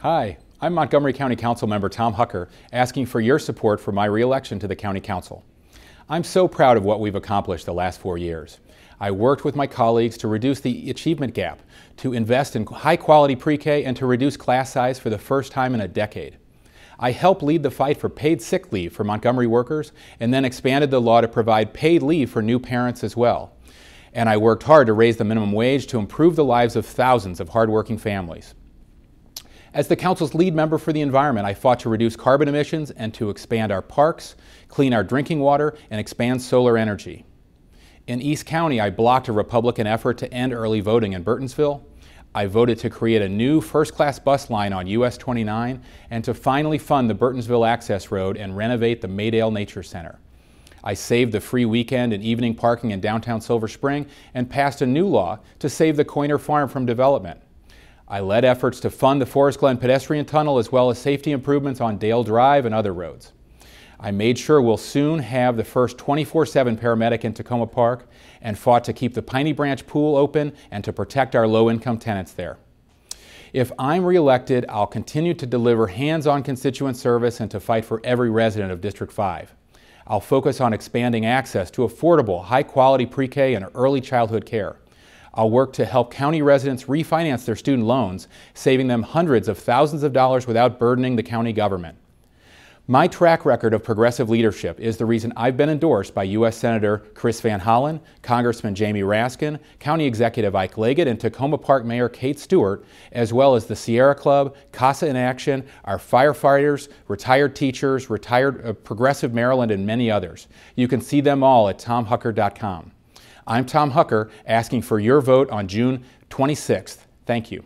Hi, I'm Montgomery County Council member Tom Hucker asking for your support for my reelection to the County Council. I'm so proud of what we've accomplished the last four years. I worked with my colleagues to reduce the achievement gap, to invest in high quality pre-K, and to reduce class size for the first time in a decade. I helped lead the fight for paid sick leave for Montgomery workers and then expanded the law to provide paid leave for new parents as well. And I worked hard to raise the minimum wage to improve the lives of thousands of hardworking families. As the Council's lead member for the environment, I fought to reduce carbon emissions and to expand our parks, clean our drinking water, and expand solar energy. In East County, I blocked a Republican effort to end early voting in Burtonsville. I voted to create a new first-class bus line on US 29 and to finally fund the Burtonsville Access Road and renovate the Maydale Nature Center. I saved the free weekend and evening parking in downtown Silver Spring and passed a new law to save the Coiner Farm from development. I led efforts to fund the Forest Glen pedestrian tunnel as well as safety improvements on Dale Drive and other roads. I made sure we'll soon have the first 24-7 paramedic in Takoma Park and fought to keep the Piney Branch pool open and to protect our low-income tenants there. If I'm reelected, I'll continue to deliver hands-on constituent service and to fight for every resident of District 5. I'll focus on expanding access to affordable, high-quality pre-K and early childhood care. I'll work to help county residents refinance their student loans, saving them hundreds of thousands of dollars without burdening the county government. My track record of progressive leadership is the reason I've been endorsed by U.S. Senator Chris Van Hollen, Congressman Jamie Raskin, County Executive Ike Leggett, and Takoma Park Mayor Kate Stewart, as well as the Sierra Club, CASA in Action, our firefighters, retired teachers, retired uh, Progressive Maryland, and many others. You can see them all at tomhucker.com. I'm Tom Hucker asking for your vote on June 26th. Thank you.